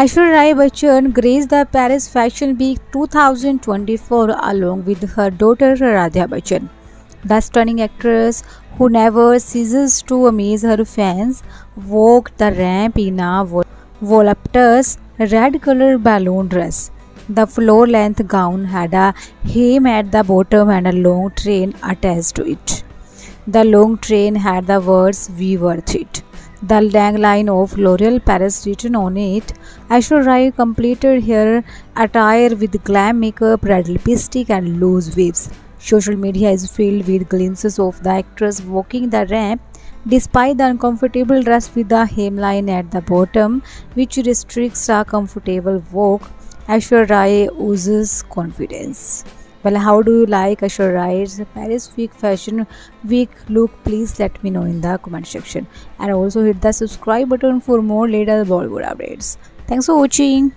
Aishwarya Rai Bachchan graced the Paris Fashion Week 2024 along with her daughter Aaradhya Bachchan. The stunning actress, who never ceases to amaze her fans, walked the ramp in a voluptuous red-colored balloon dress. The floor-length gown had a hem at the bottom and a long train attached to it. The long train had the words "We worth it." The tagline of L'Oreal Paris written on it. Aishwarya Rai completed her attire with glam makeup, red lipstick, and loose waves. Social media is filled with glimpses of the actress walking the ramp despite the uncomfortable dress with the hemline at the bottom, which restricts a comfortable walk. Aishwarya Rai oozes confidence. Well, how do you like Aishwarya Rai's Paris Week Fashion Week look? Please let me know in the comment section. And also hit the subscribe button for more latest Bollywood updates. Thanks for watching.